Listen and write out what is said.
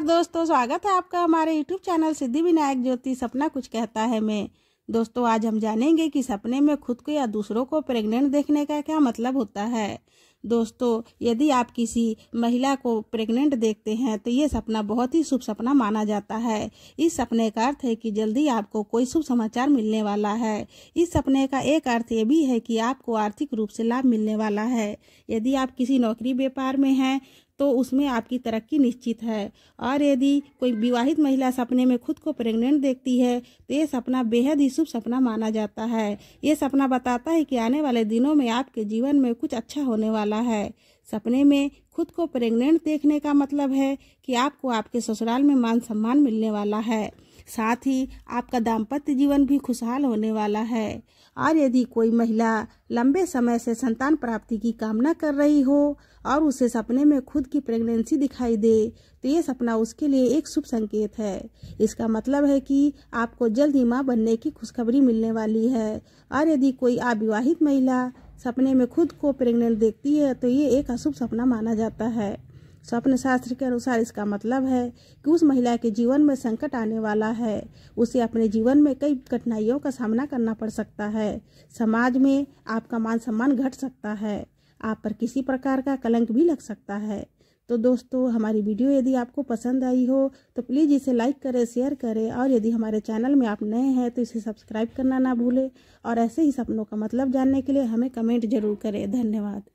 नमस्कार दोस्तों, स्वागत है आपका हमारे यूट्यूब चैनल सिद्धि विनायक ज्योति, सपना कुछ कहता है मैं। दोस्तों, आज हम जानेंगे कि सपने में खुद को या दूसरों को प्रेग्नेंट देखने का क्या मतलब होता है। दोस्तों, यदि आप किसी महिला को प्रेग्नेंट देखते हैं तो ये सपना बहुत ही शुभ सपना माना जाता है। इस सपने का अर्थ है कि जल्दी आपको कोई शुभ समाचार मिलने वाला है। इस सपने का एक अर्थ ये भी है कि आपको आर्थिक रूप से लाभ मिलने वाला है। यदि आप किसी नौकरी व्यापार में हैं तो उसमें आपकी तरक्की निश्चित है। और यदि कोई विवाहित महिला सपने में खुद को प्रेग्नेंट देखती है तो ये सपना बेहद ही शुभ सपना माना जाता है। ये सपना बताता है कि आने वाले दिनों में आपके जीवन में कुछ अच्छा होने वाला है। सपने में खुद को प्रेग्नेंट देखने का मतलब है कि आपको आपके ससुराल में मान सम्मान मिलने वाला है। साथ ही आपका दाम्पत्य जीवन भी खुशहाल होने वाला है। और यदि कोई महिला लंबे समय से संतान प्राप्ति की कामना कर रही हो और उसे सपने में खुद की प्रेगनेंसी दिखाई दे तो ये सपना उसके लिए एक शुभ संकेत है। इसका मतलब है कि आपको जल्द ही माँ बनने की खुशखबरी मिलने वाली है। और यदि कोई अविवाहित महिला सपने में खुद को प्रेग्नेंट देखती है तो ये एक अशुभ सपना माना जाता है। स्वप्न शास्त्र के अनुसार इसका मतलब है कि उस महिला के जीवन में संकट आने वाला है। उसे अपने जीवन में कई कठिनाइयों का सामना करना पड़ सकता है। समाज में आपका मान सम्मान घट सकता है। आप पर किसी प्रकार का कलंक भी लग सकता है। तो दोस्तों, हमारी वीडियो यदि आपको पसंद आई हो तो प्लीज़ इसे लाइक करें, शेयर करें और यदि हमारे चैनल में आप नए हैं तो इसे सब्सक्राइब करना ना भूलें और ऐसे ही सपनों का मतलब जानने के लिए हमें कमेंट ज़रूर करें। धन्यवाद।